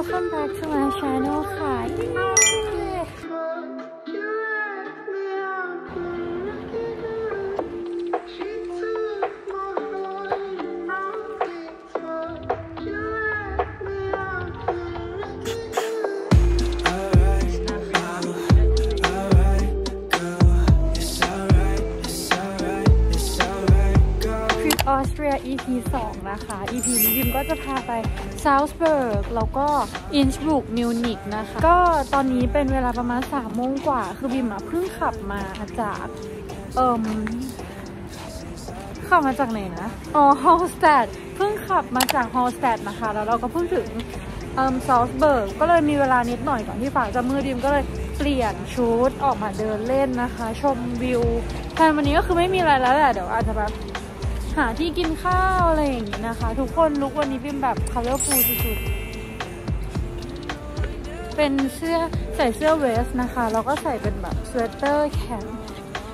welcome back to my channel ค่ะท 2 นะคะ EP นี้บีมก็จะพาไปซาวส์เบิร์กแล้วก็ Innsbruck มิวนิกนะคะ ก็ตอนนี้เป็นเวลาประมาณ3โมงกว่า คือบีมอะเพิ่งขับมาจากเอิ่มขับมาจากไหนนะ อ๋อ Hallstatt เพิ่งขับมาจาก Hallstatt นะคะ แล้วเราก็เพิ่งถึงเอิ่มซาวส์เบิร์กก็เลยมีเวลานิดหน่อยก่อนที่ฟ้าจะมืดบีมก็เลยเปลี่ยนชุดออกมาเดินเล่นนะคะ ชมวิวแทนวันนี้ก็คือไม่มีอะไรแล้วแหละ เดี๋ยวอาจจะแบบ หาที่กินข้าวอะไรอย่างนี้นะคะ ทุกคนลุกวันนี้เป็นแบบ colorful สุดๆ เป็นเสื้อใส่เสื้อเวสนะคะแล้วก็ใส่เป็นแบบสเวตเตอร์แขน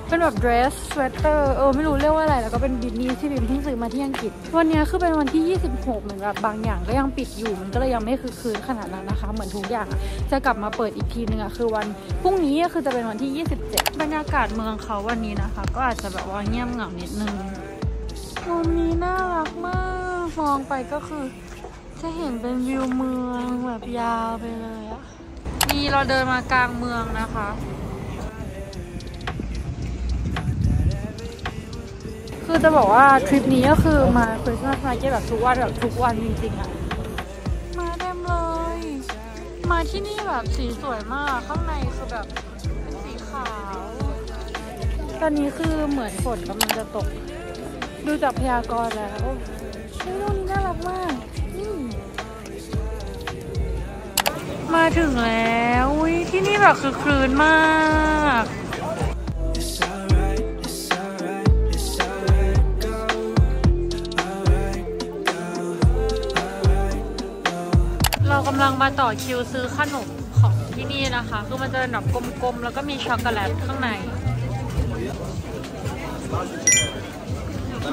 เป็นแบบ dress sweater เออไม่รู้เรียกว่าอะไร แล้วก็เป็นบินนี่ที่บิมเพิ่งซื้อมาที่อังกฤษ วันนี้คือเป็นวันที่ 26 เหมือนแบบบางอย่างก็ยังปิดอยู่ มันก็เลยยังไม่คือคืนขนาดนั้นนะคะ เหมือนทุกอย่างจะกลับมาเปิดอีกทีนึงอะคือวันพรุ่งนี้คือจะเป็นวันที่ 27 บรรยากาศเมืองเขาวันนี้นะคะ ก็อาจจะแบบว่าเงียบเหงานิดนึง มุมนี้น่ารักมาก มองไปก็คือ จะเห็นเป็นวิวเมืองแบบยาวไปเลยอะนี่เราเดินมากลางเมืองนะคะ คือจะบอกว่าทริปนี้ก็คือมาคริสต์มาสมาร์เก็ตแบบทุกวันแบบทุกวันจริงๆอะมาเต็มเลย มาที่นี่แบบสีสวยมาก ข้างในคือแบบเป็นสีขาว ตอนนี้คือเหมือนฝนกำลังจะตก ดูจากพยากรณ์แล้วเฮ้ยรูปนี้น่ารักมากนี่มาถึงแล้วอุ๊ยที่นี่แบบคือคลืนมาก It's alright, it's alright, it's alright, go. Alright, go. Alright, go. เรากำลังมาต่อคิวซื้อขนมของที่นี่นะคะ คือมันจะเป็นแบบกลมๆ แล้วก็มีช็อกโกแลตข้างใน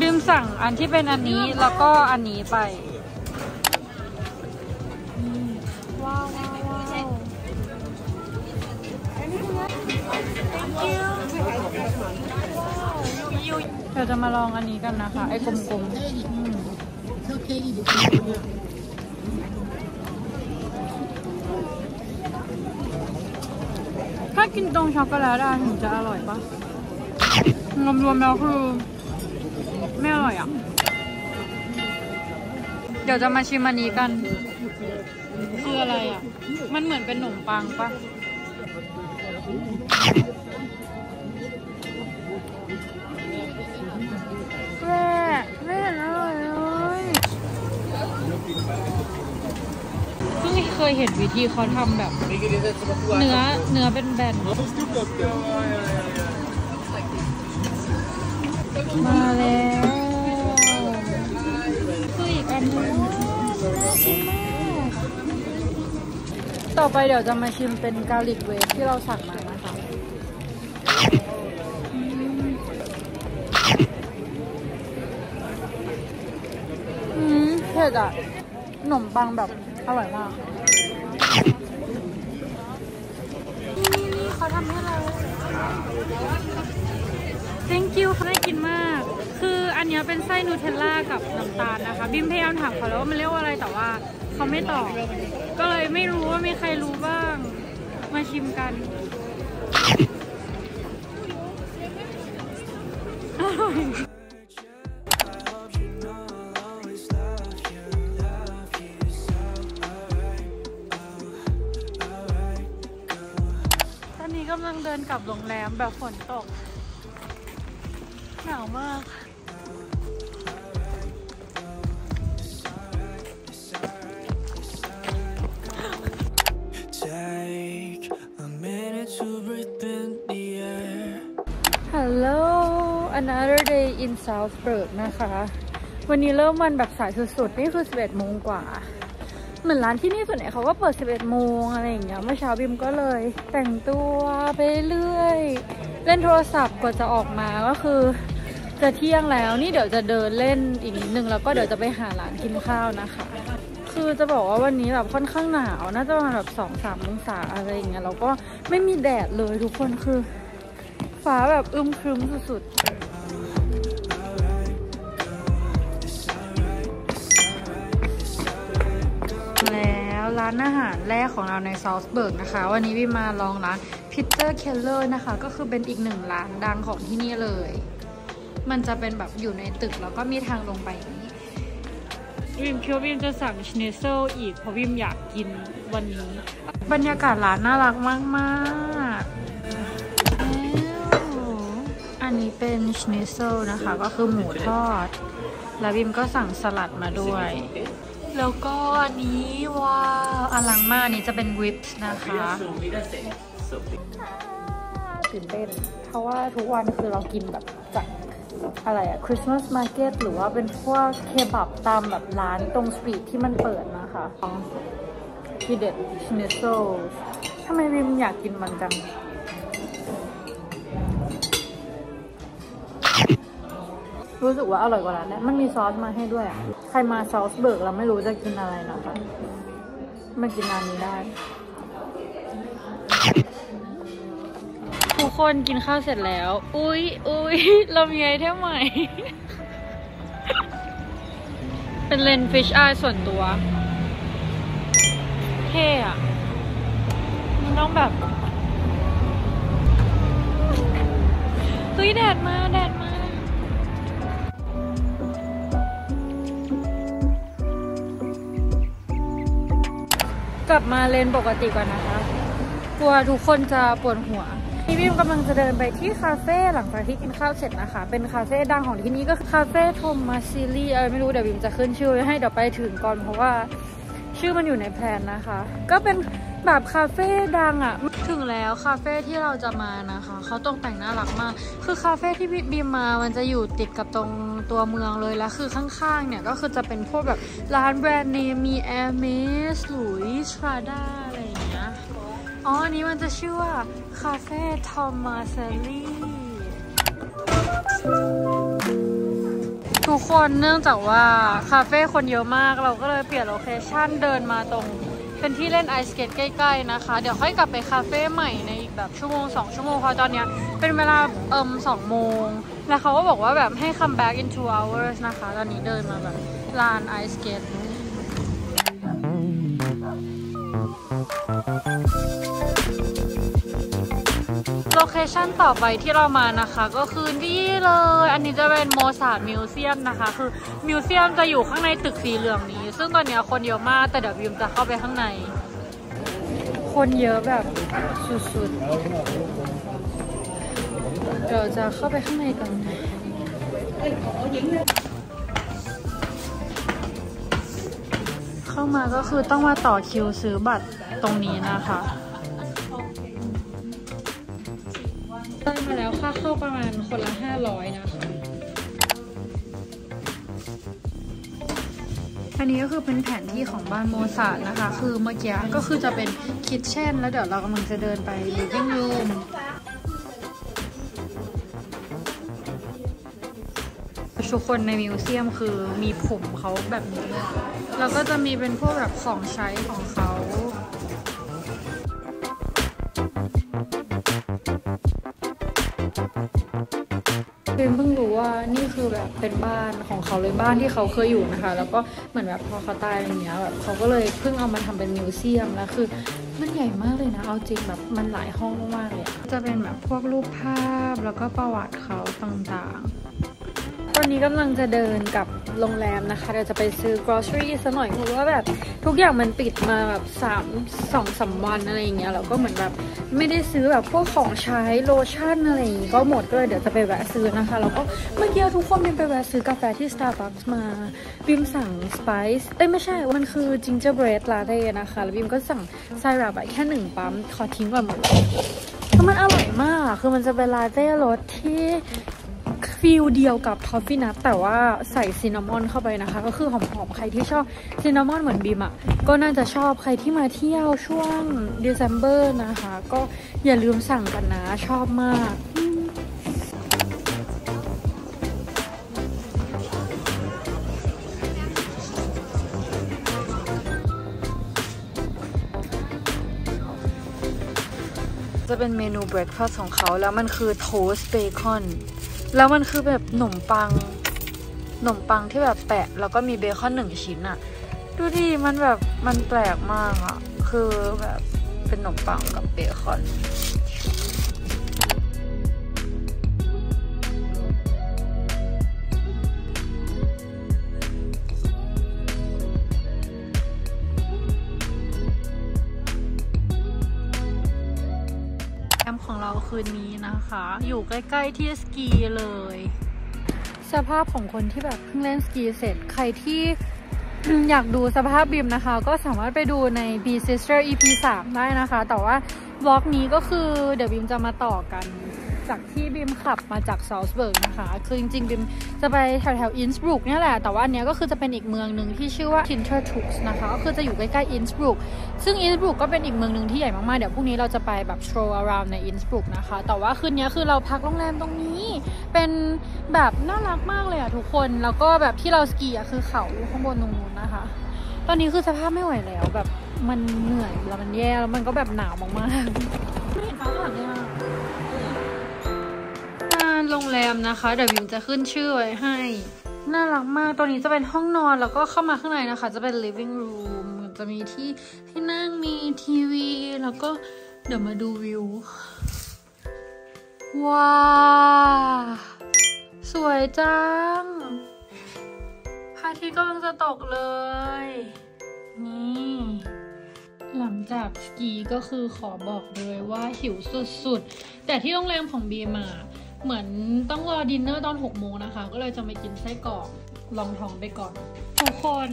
ลืมสั่งอันที่เป็นอันนี้แล้วก็อันนี้ไปว้าวว้าวว้าวเดี๋ยวจะมาลองอันนี้กันนะคะ ไอ้กลมๆอืม ถ้ากินตรงช็อกโกแลตอะถึงจะอร่อยปะรวมๆแล้วคือ ไม่อร่อยอะ เดี๋ยวจะมาชิมอันนี้กัน คืออะไรอะ มันเหมือนเป็นขนมปังปะแม่ไม่อร่อยเลยเพิ่งเคยเห็นวิธีเขาทำแบบ เนื้อเนื้อเป็นแบน มาแล้วคืออีกอันนึงน่ากินมากต่อไปเดี๋ยวจะมาชิมเป็นกาลิกเวฟที่เราสั่งมานะคะอืมอืมเผ็ดอะขนมปังแบบอร่อยมากนี่นี่เขาทำให้เรา thank you เขาได้กินมาก คืออันนี้เป็นไส้นูเทลล่ากับน้ำตาลนะคะ บิมพยายามถามเขาแล้วว่ามันเรียกว่าอะไรแต่ว่าเขาไม่ตอบ ก็เลยไม่รู้ว่ามีใครรู้บ้าง มาชิมกันอร่อย I hope you know I'll always love you, love you so. Alright, oh, alright, go. ตอนนี้กำลังเดินกลับโรงแรมแบบฝนตก หนาวมาก Take a minute to breathe in the air. Hello another day in Southburg นะคะ วันนี้เริ่มวันแบบสายสุดๆ นี่คือ 11 โมงกว่า เหมือนร้านที่นี่ส่วนใหญ่เขาก็เปิด 11 โมงอะไรอย่างเงี้ย เมื่อเช้าบิมก็เลย แต่งตัวไปเรื่อย เล่นโทรศัพท์กว่าจะออกมาก็คือ จะเที่ยงแล้วนี่เดี๋ยวจะเดินเล่นอีกนิดนึงแล้วก็เดี๋ยวจะไปหาร้านกินข้าวนะคะ คือจะบอกว่าวันนี้แบบค่อนข้างหนาวน่าจะประมาณแบบสองสามองศาอะไรอย่างเงี้ยแล้วก็ไม่มีแดดเลยทุกคนคือฟ้าแบบอึมครึ้มสุดๆ แล้วร้านอาหารแรกของเราในซา l ์เบิร์กนะคะ วันนี้บีมมาลองร้าน พิเตอร์เคลเลอร์นะคะ ก็คือเป็นอีกหนึ่งร้านดังของที่นี่เลย มันจะเป็นแบบอยู่ในตึกแล้วก็มีทางลงไปอย่างนี้วิมคิดว่าวิมจะสั่งชเนเซลอีกเพราะวิมอยากกินวันนี้ บรรยากาศร้านน่ารักมากมากๆแล้วอันนี้เป็นชเนเซลนะคะ ก็คือหมูทอด แล้ววิมก็สั่งสลัดมาด้วย แล้วก็อันนี้ว้าวอลังมากอันนี้จะเป็นวิปส์นะคะ ตื่นเต้น เพราะว่าทุกวันคือเรากินแบบจากอะไรอะคริสต์มาสมาร์เก็ตหรือว่าเป็นพวกเคบับตามแบบร้านตรงสตรีทที่มันเปิดนะคะทีเด็ดชเนโซทำไมวิมอยากกินมันจังรู้สึกว่าอร่อยกว่าร้านแรกมันมีซอสมาให้ด้วยอะใครมาซอสเบิร์กเราไม่รู้จะกินอะไรนะคะมากินร้านนี้ได้ กคนกินข้าวเสร็จแล้ว อุ๊ยอุ๊ยเรามี item ใหม่ เป็นเลนส์ fisheye ส่วนตัว เท่อะมันต้องแบบเฮ้ยแดดมา แดดมากลับมาเลนส์ปกติก่อนนะคะ กลัวทุกคนจะปวดหัว พี่วิมกำลังจะเดินไปที่คาเฟ่หลังจากที่กินข้าวเสร็จนะคะ เป็นคาเฟ่ดังของที่นี่ก็คือคาเฟ่โทมัสซิลี่เออไม่รู้เดี๋ยวบีมจะขึ้นชื่อให้เดี๋ยวไปถึงก่อนเพราะว่าชื่อมันอยู่ใน plan นะคะ ก็เป็นแบบคาเฟ่ดังอะ่ะ ถึงแล้วคาเฟ่ที่เราจะมานะคะ เขาตกแต่งน่ารักมาก คือคาเฟ่ที่บีมมา มันจะอยู่ติดกับตรงตัวเมืองเลยแล้วคือข้างๆเนี่ยก็คือจะเป็นพวกแบบร้านแบรนด์เนมมี a i r m e s Louis Prada อะไรางเงี้ย อ๋ออันนี้มันจะชื่อว่าคาเฟ่ Tomaselli ทุกคนเนื่องจากว่าคาเฟ่คนเยอะมากเราก็เลยเปลี่ยน location เดินมาตรง เป็นที่เล่น ice skate ใกล้ๆนะคะ เดี๋ยวค่อยกลับไปคาเฟ่ใหม่ในอีกแบบชั่วโมง2ชั่วโมงเพราะตอนเนี้ยเป็นเวลาเอิมสองโมง แล้วเขาก็บอกว่าแบบให้ come back in two hours นะคะ ตอนนี้เดินมาแบบลาน ice skate ชันต่อไปที่เรามานะคะก็คือนี่เลย อันนี้จะเป็น Mozart museum นะคะ คือ museum จะอยู่ข้างในตึกสีเหลืองนี้ ซึ่งตอนนี้คนเยอะมากแต่เดี๋ยวบีมจะเข้าไปข้างใน คนเยอะแบบสุดๆ เดี๋ยวจะเข้าไปข้างในกันเข้ามาก็คือต้องมาต่อคิวซื้อบัตรตรงนี้นะคะ เข้าประมาณคนละ 500 นะคะ อันนี้ก็คือเป็นแผนที่ของบ้านโมซาร์ทนะคะ คือเมื่อกี้ก็คือจะเป็น kitchen แล้วเดี๋ยวเรากำลังจะเดินไป living room ทุกคนใน museum คือมีผมเขาแบบนี้ แล้วก็จะมีเป็นพวกแบบของใช้ของเขา เป็นบ้านของเขาเลยบ้านที่เขาเคยอยู่นะคะ แล้วก็เหมือนแบบพอเขาตายอะไรเงี้ยแบบเขาก็เลยเพิ่งเอามาทำเป็น museum แล้วคือมันใหญ่มากเลยนะ เอาจริงแบบมันหลายห้องมากๆเลยจะเป็นแบบพวกรูปภาพแล้วก็ประวัติเขาต่างๆ ตอนนี้กำลังจะเดินกลับโรงแรมนะคะ เดี๋ยวจะไปซื้อ grocery ซะหน่อยเพราะว่าแบบทุกอย่างมันปิดมาแบบสามสองสามวันอะไรอย่างเงี้ยแล้วก็เหมือนแบบไม่ได้ซื้อแบบพวกของใช้โลชั่นอะไรอย่างงี้ก็หมดก็เลยเดี๋ยวจะไปแวะซื้อนะคะ แล้วก็เมื่อกี้ทุกคนบีมไปแวะซื้อกาแฟที่ Starbucks มาบีมสั่ง spice เอ้ยไม่ใช่ มันคือ gingerbread latte นะคะ แล้วบีมก็สั่งไซรัปแค่หนึ่งปั๊มขอทิ้งก่อนหมดเลยคือมันอร่อยมาก คือมันจะเป็นลาเต้รสที่ feel เดียวกับ toffee nut แต่ว่าใส่ cinnamon เข้าไปนะคะ ก็คือหอมๆ ใครที่ชอบ cinnamon เหมือนบีมอะ่ะ ก็น่าจะชอบใครที่มาเที่ยวช่วงเดือน ber นะคะ ก็อย่าลืมสั่งกันนะชอบมากจะเป็นเมนูเบรคฟาสของเขาแล้วมันคือโทสเบคอน แล้วมันคือแบบขนมปังขนมปังที่แบบแปะ แล้วก็มีเบคอนหนึ่งชิ้นอะดูดิมันแบบมันแปลกมากอะคือแบบเป็นขนมปังกับเบคอน คืนนี้นะคะ อยู่ใกล้ๆที่สกีเลย สภาพของคนที่แบบเพิ่งเล่นสกีเสร็จใครที่อยากดูสภาพบีมนะคะ ก็สามารถไปดูใน B Sister EP 3 ได้นะคะ แต่ว่า vlog นี้ก็คือเดี๋ยวบีมจะมาต่อกัน จากที่บีมขับมาจากซาลส์เบิร์กนะคะ คือจริงๆบีมจะไปแถวแถวอินสบรุกเนี่ยแหละ แต่ว่าอันเนี้ยก็คือจะเป็นอีกเมืองหนึ่งที่ชื่อว่า t i n t e r t u x นะคะ ก็คือจะอยู่ใกล้ๆอินสบรุกซึ่งอินสบรุกก็เป็นอีกเมืองหนึ่งที่ใหญ่มากๆ เดี๋ยวพรุ่งนี้เราจะไปแบบ stroll around ในอินสบรุกนะคะ แต่ว่าคืนนี้คือเราพักโรงแรมตรงนี้ เป็นแบบน่ารักมากเลยอะทุกคน แล้วก็แบบที่เราสกีอะคือเขาข้างบนตรงนู้นนะคะ ตอนนี้คือสภาพไม่ไหวแล้วแบบมันเหนื่อยแล้วมันแย่แล้วมันก็แบบหนาวมากๆไม่เห็นฟ้าผ่าเลยอะ อ่าโรงแรมนะคะ เดี๋ยววิมจะขึ้นชื่อไว้ให้ น่ารักมาก ตัวนี้จะเป็นห้องนอนแล้วก็เข้ามาข้างในนะคะ จะเป็น living room จะมีที่ให้นั่งมีทีวี แล้วก็เดี๋ยวมาดูวิว ว้าวสวยจังพระอาทิตย์กำลังจะตกเลย นี่หลังจากสกีก็คือขอบอกเลยว่าหิวสุดๆ แต่ที่โรงแรมของบีมอะ เหมือนต้องรอดินเนอร์ตอน6โมงนะคะ ก็เลยจะไปกินไส้กรอกลองท้องไปก่อน ทุกคน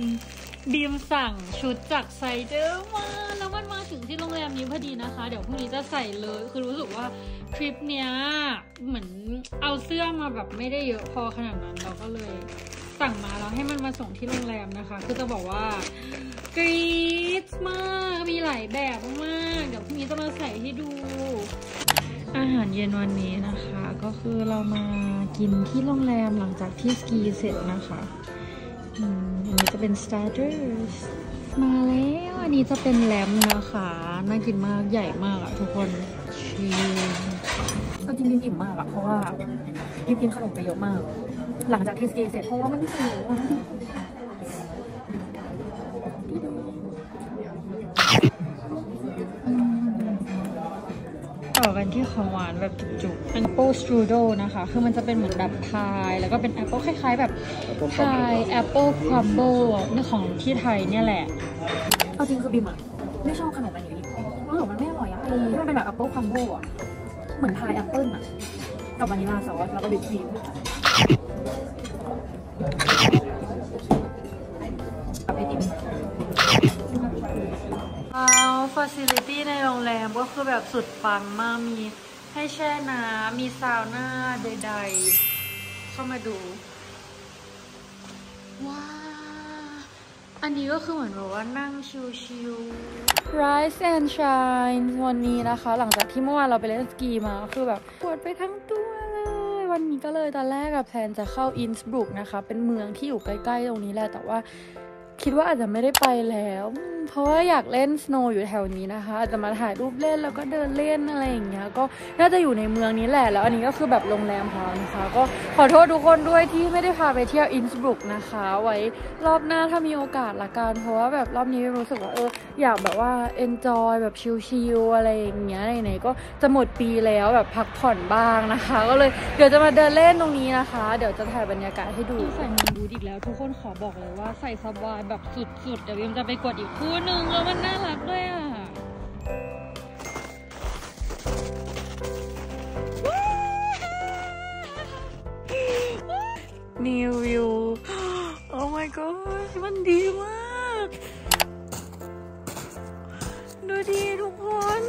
บีมสั่งชุดจาก Cider มาแล้วมันมาถึงที่โรงแรมนี้พอดีนะคะ เดี๋ยวพรุ่งนี้จะใส่เลย คือรู้สึกว่าทริปเนี้ยเหมือนเอาเสื้อมาแบบไม่ได้เยอะพอขนาดนั้นเราก็เลยสั่งมาแล้วให้มันมาส่งที่โรงแรมนะคะ คือจะบอกว่ากรี๊ดมากมีหลายแบบมาก เดี๋ยวพรุ่งนี้จะมาใส่ให้ดู อาหารเย็นวันนี้นะคะ ก็คือเรามากินที่โรงแรมหลังจากที่สกีเสร็จนะคะอันนี้จะเป็น starters มาแล้วอันนี้จะเป็นแลมนะคะน่ากินมากใหญ่มากอะทุกคนชิมก็จริงๆอิ่มมากอะเพราะว่ายิบกินขนมไปเยอะมาก หลังจากที่สกีเสร็จเพราะว่ามันหิว อะต่อกันที่ของหวานแบบจุกๆ Apple Strudel นะคะ คือมันจะเป็นเหมือนแบบพาย แล้วก็เป็น Apple คล้ายๆ แบบพาย Apple Crumble นี่ของที่ไทยเนี่ยแหละ เอาจริงคือบีมอะไม่ชอบขนมอันนี้รู้สึกมันไม่อร่อยอะที่มันเป็นแบบ apple crumble อะเหมือนพายแอปเปิลอะกับ vanilla sauce แล้วก็ whipped cream ฟ a ซิลิตี้ในโรงแรมก็คือแบบสุดปังมากมีให้แช่น้ำมีซาวน่าใดๆ เข้ามาดู ว้า อันนี้ก็คือเหมือนแบบว่านั่งชิลๆ Rise and Shine วันนี้นะคะ หลังจากที่เมื่อวานเราไปเล่นสกีมาคือแบบปวดไปทั้งตัวเลยวันนี้ก็เลยตอนแรกกับแพนจะเข้าอินสบรุกนะคะ เป็นเมืองที่อยู่ใกล้ๆตรงนี้แหละ แต่ว่าคิดว่าอาจจะไม่ได้ไปแล้ว เพราะว่าอยากเล่นสโนว์อยู่แถวนี้นะคะอาจจะมาถ่ายรูปเล่นแล้วก็เดินเล่นอะไรอย่างเงี้ยก็น่าจะอยู่ในเมืองนี้แหละแล้วอันนี้ก็คือแบบโรงแรมเขานะคะ ก็ขอโทษทุกคนด้วยที่ไม่ได้พาไปเที่ยวอินสบรุกนะคะ ไว้รอบหน้าถ้ามีโอกาสละกันเพราะว่าแบบรอบนี้รู้สึกว่าเอออยากแบบว่า enjoy แบบชิลๆอะไรอย่างเงี้ยไหนๆก็จะหมดปีแล้วแบบพักผ่อนบ้างนะคะ ก็เลยเดี๋ยวจะมาเดินเล่นตรงนี้นะคะ เดี๋ยวจะถ่ายบรรยากาศให้ดูใส่มินบูดอีกแล้ว ทุกคนขอบอกเลยว่าใส่สบายแบบสุดๆเดี๋ยววิมจะไปกดอีกคู่นึ่งแล้วมันน่ารักด้วยอะนิววิวโอ้ my god มันดีมาก ดูดีทุกคน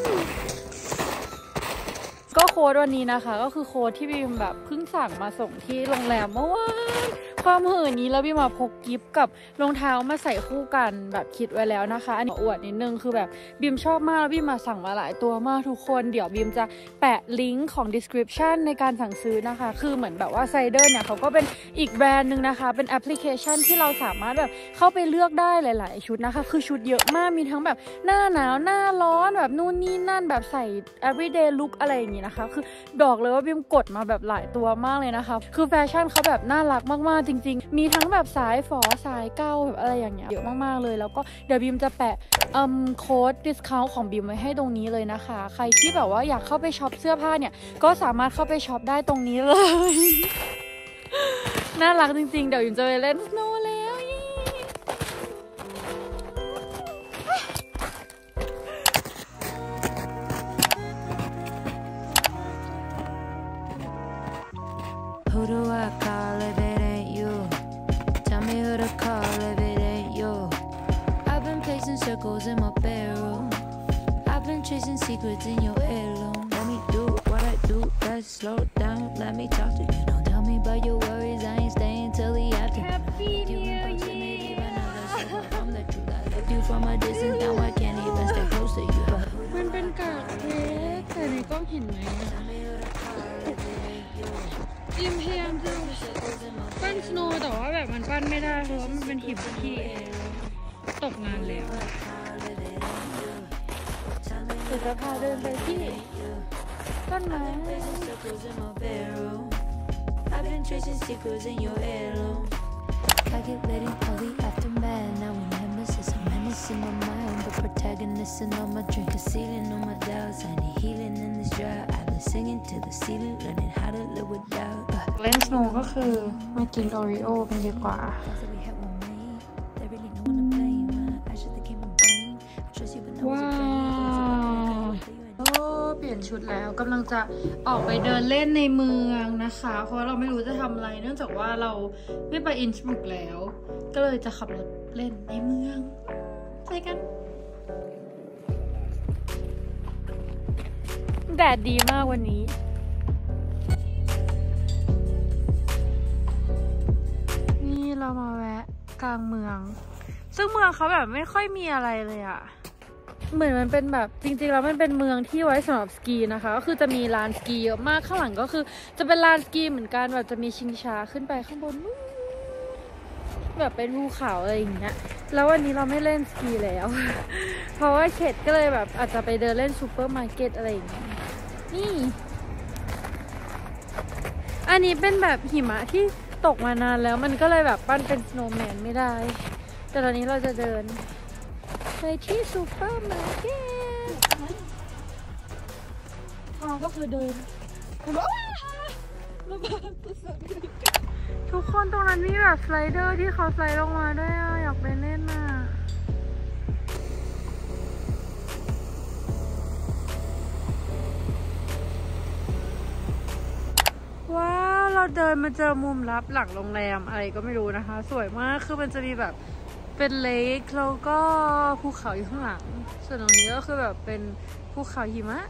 ก็โค้ดวันนี้นะคะ ก็คือโค้ดที่บิมแบบเพิ่งสั่งมาส่งที่โรงแรมเมื่อวาน ความเหินนี้แล้วบีมมาพกกิฟต์กับรองเท้ามาใส่คู่กันแบบคิดไว้แล้วนะคะ อันนี้อวดนิดนึงคือแบบบีมชอบมากแล้วบีมมาสั่งมาหลายตัวมากทุกคนเดี๋ยวบีมจะแปะลิงก์ของ description ในการสั่งซื้อนะคะ คือเหมือนแบบว่า Cider เนี่ยเขาก็เป็นอีกแบรนด์หนึ่งนะคะ เป็นแอปพลิเคชันที่เราสามารถแบบเข้าไปเลือกได้หลาย ๆ ชุดนะคะ คือชุดเยอะมากมีทั้งแบบหน้าหนาวหน้าร้อนแบบนู่นนี่นั่นแบบใส่ everyday look อะไรอย่างงี้นะคะ คือบอกเลยว่าบีมกดมาแบบหลายตัวมากเลยนะคะ คือแฟชั่นเขาแบบน่ารักมากๆจริง ๆ มีทั้งแบบสายฝอสายเกาแบบอะไรอย่างเงี้ยเยอะมากๆเลย แล้วก็เดี๋ยวบีมจะแปะอืมโค้ด discount ของบิมไว้ให้ตรงนี้เลยนะคะ ใครที่แบบว่าอยากเข้าไปช็อปเสื้อผ้าเนี่ย ก็สามารถเข้าไปช็อปได้ตรงนี้เลย น่ารักจริง ๆ เดี๋ยวบิมจะไปเล่นนู่น ไม่ได้เพราะว่ามันเป็นหิมที่ตกงานแล้วเดี๋ยวจะพาเดินไปที่ต้นไม้ I've been tracing secrets in your heirloom. Calculating all the aftermath. Now a nemesis, I'm menacing my mind. The protagonist in all my drink, a ceiling on my doubts. I need healing in this drought. I've been singing to the ceiling, learning how to live without. Uh, เล่นสโนว์ก็คือมากินโอริโอกันดีกว่า thoughts that we had were made. There really no one to blame. Uh, I should have came and blame. I trust you, but no one's a blame. โอ้เปลี่ยนชุดแล้วกำลังจะออกไปเดินเล่นในเมืองนะคะ เพราะเราไม่รู้จะทำอะไร เนื่องจากว่าเราไม่ไปอินสบรุกแล้ว ก็เลยจะขับรถเล่นในเมือง ไปกัน แดดดีมากวันนี้ นี่เรามาแวะกลางเมือง ซึ่งเมืองเขาแบบไม่ค่อยมีอะไรเลยอะเหมือนมันเป็นแบบจริงๆแล้วมันเป็นเมืองที่ไว้สำหรับสกีนะคะก็คือจะมีลานสกีเยอะมากข้างหลังก็คือ จะเป็นลานสกีเหมือนกันแบบจะมีชิงช้าขึ้นไปข้างบนนู้นแบบเป็นภูเขาอะไรอย่างเงี้ยแล้ววันนี้เราไม่เล่นสกีแล้ว เพราะว่าเขตก็เลยแบบอาจจะไปเดินเล่นซูเปอร์มาร์เก็ตอะไรอย่างเงี้ย นี่ อันนี้เป็นแบบหิมะที่ตกมานานแล้วมันก็เลยแบบปั้นเป็น snowman ไม่ได้ แต่ตอนนี้เราจะเดิน ไปที่ซูเปอร์มาร์เก็ตทางก็คือเดินทุกคนตรงนั้นมีแบบ slider ที่เขาสไลด์ลงมาด้วยอะอยากไปเล่นอะ ว้าว เราเดินมาเจอมุมลับหลังโรงแรมอะไรก็ไม่รู้นะคะ สวยมากคือมันจะมีแบบเป็นเลคแล้วก็ภูเขาอยู่ข้างหลัง ส่วนตรงนี้ก็คือแบบเป็นภูเขาหิมะ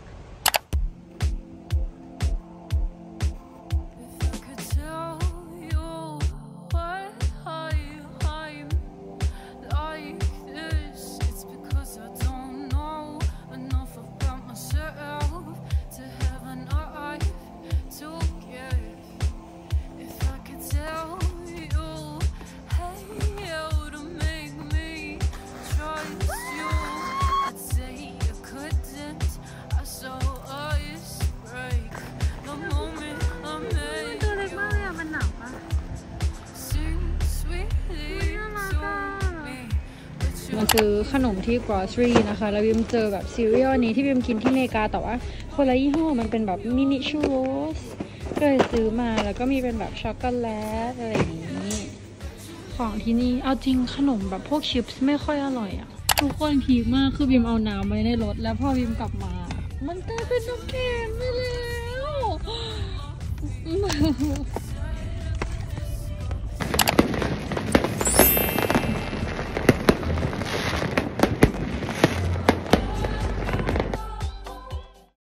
มาซื้อขนมที่ grocery นะคะ แล้วบีมเจอแบบซีเรียลนี้ที่บีมกินที่อเมริกาแต่ว่าคนละยี่ห้อมันเป็นแบบ mini churros ก็เลยซื้อมาแล้วก็มีเป็นแบบช็อกโกแลตอะไรอย่างนี้ ของที่นี่เอาจริงขนมแบบพวก chips ไม่ค่อยอร่อยอะทุกคน peak มากคือบีมเอาน้ำไว้ในรถ แล้วพอบีมกลับมา มันกลายเป็นน้ำแข็งไปแล้ว